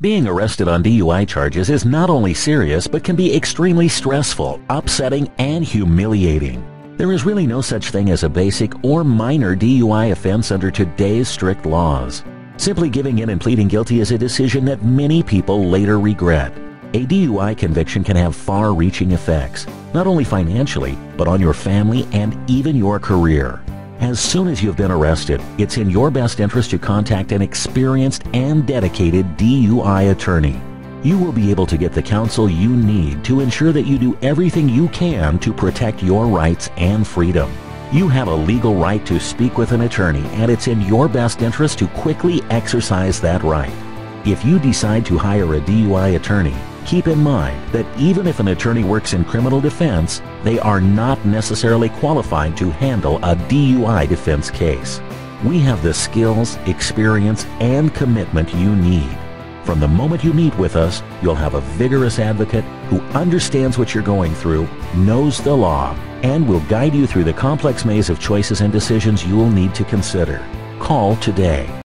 Being arrested on DUI charges is not only serious but can be extremely stressful, upsetting, and humiliating. There is really no such thing as a basic or minor DUI offense under today's strict laws. Simply giving in and pleading guilty is a decision that many people later regret. A DUI conviction can have far-reaching effects, not only financially, but on your family and even your career. As soon as you've been arrested, it's in your best interest to contact an experienced and dedicated DUI attorney. You will be able to get the counsel you need to ensure that you do everything you can to protect your rights and freedom. You have a legal right to speak with an attorney and it's in your best interest to quickly exercise that right. If you decide to hire a DUI attorney, keep in mind that even if an attorney works in criminal defense, they are not necessarily qualified to handle a DUI defense case. We have the skills, experience, and commitment you need. From the moment you meet with us, you'll have a vigorous advocate who understands what you're going through, knows the law, and will guide you through the complex maze of choices and decisions you'll need to consider. Call today.